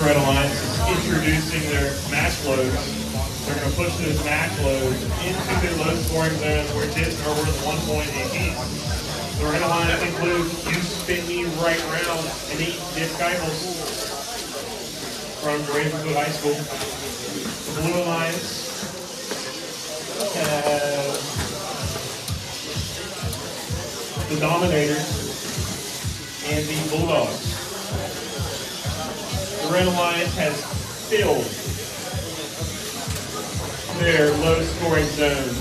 Red Alliance is introducing their match loads. They're going to push those match loads into their low scoring zones where discs are worth one point apiece. The Red Alliance includes You Spin Me Right Round and eight disc rifles from Ravenswood High School. The Blue Alliance has the Dominators and the Bulldogs. Alliance has filled their low scoring zone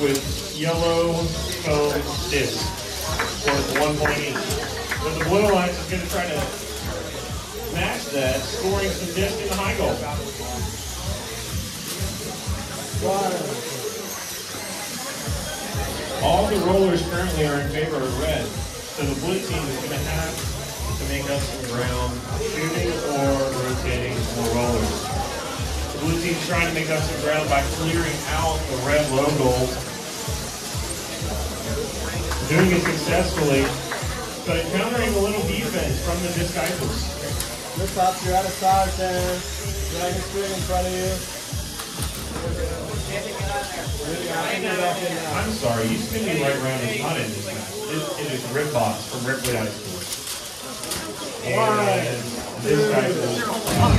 with yellow foam discs worth one point each. But the Blue Alliance is going to try to match that, scoring some discs in the high goal. All the rollers currently are in favor of red, so the blue team is going to have to make up some ground Team's trying to make up some ground by clearing out the red low goal. Doing it successfully, but encountering a little defense from the disciples. Lift up, you're out of size there. Dragon screen in front of you. I'm sorry, you spin me right around is not in this match. It, it is Rip Box from Ripley High School. And this guy.